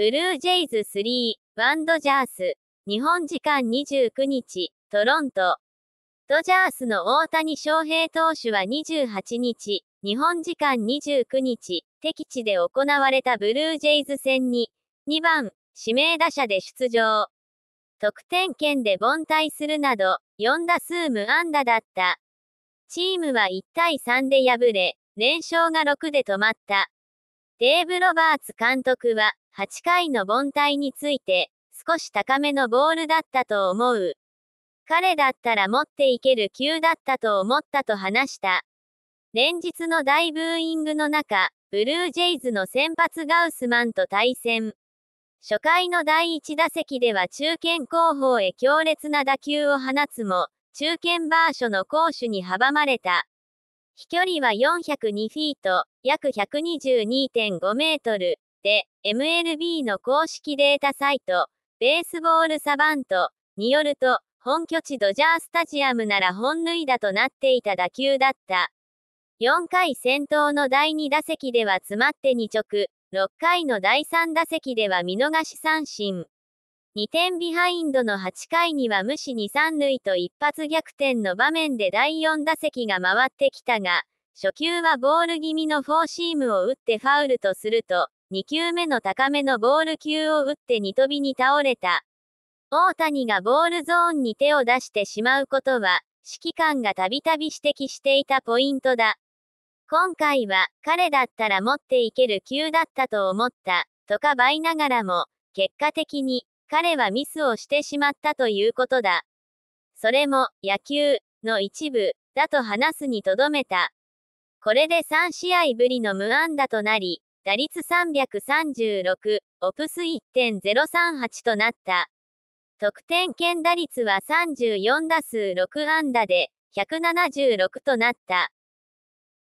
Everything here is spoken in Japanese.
ブルージェイズ3、ワンドジャース、日本時間29日、トロント。ドジャースの大谷翔平投手は28日、日本時間29日、敵地で行われたブルージェイズ戦に、2番、指名打者で出場。得点圏で凡退するなど、4打数無安打だった。チームは1対3で敗れ、連勝が6で止まった。デーブ・ロバーツ監督は、8回の凡退について、少し高めのボールだったと思う。彼だったら持っていける球だったと思ったと話した。連日の大ブーイングの中、ブルージェイズの先発ガウスマンと対戦。初回の第1打席では中堅後方へ強烈な打球を放つも、中堅バーショの攻守に阻まれた。飛距離は402フィート、約122.5メートルで、MLB の公式データサイト、ベースボールサバントによると、本拠地ドジャースタジアムなら本塁打となっていた打球だった。4回先頭の第2打席では詰まって2直、6回の第3打席では見逃し三振。2点ビハインドの8回には無視2、3塁と一発逆転の場面で第4打席が回ってきたが、初球はボール気味のフォーシームを打ってファウルとすると、2球目の高めのボール球を打って2飛びに倒れた。大谷がボールゾーンに手を出してしまうことは、指揮官がたびたび指摘していたポイントだ。今回は、彼だったら持っていける球だったと思った、とかばいながらも、結果的に、彼はミスをしてしまったということだ。それも、野球、の一部、だと話すにとどめた。これで3試合ぶりの無安打となり、打率336、オプス1.038となった。得点圏打率は34打数6安打で、176となった。